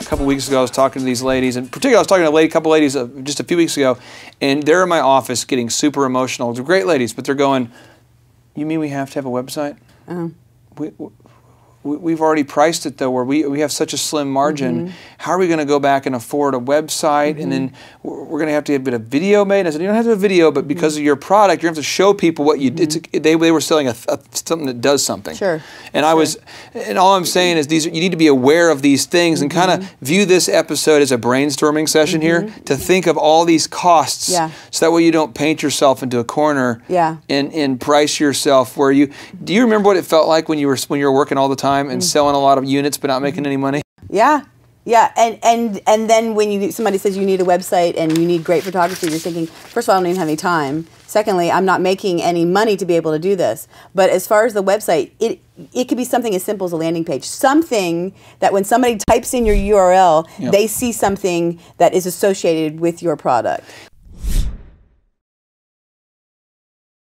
A couple weeks ago, I was talking to these ladies, and particularly I was talking to a lady, a couple ladies uh, just a few weeks ago, and they're in my office getting super emotional. They're great ladies, but they're going, "You mean we have to have a website? We, we, we've already priced it though, where we, we have such a slim margin. Mm-hmm. How are we going to go back and afford a website? And then mm-hmm. we're, we're going to have to have a bit of video made. I said, you don't have to have a video, but mm-hmm. because of your product, you have to show people what you. It's a, they, they were selling a, a something that does something. Sure. And I was, and all I'm saying is these. You need to be aware of these things and kind of view this episode as a brainstorming session here to think of all these costs. Yeah. So that way you don't paint yourself into a corner. Yeah. And and price yourself where you. Do you remember what it felt like when you were when you were working all the time and mm. selling a lot of units but not making mm-hmm. any money? Yeah. Yeah, and and and then when you somebody says you need a website and you need great photography, you're thinking, first of all, I don't even have any time. Secondly, I'm not making any money to be able to do this. But as far as the website, it it could be something as simple as a landing page, something that when somebody types in your URL, Yeah. they see something that is associated with your product.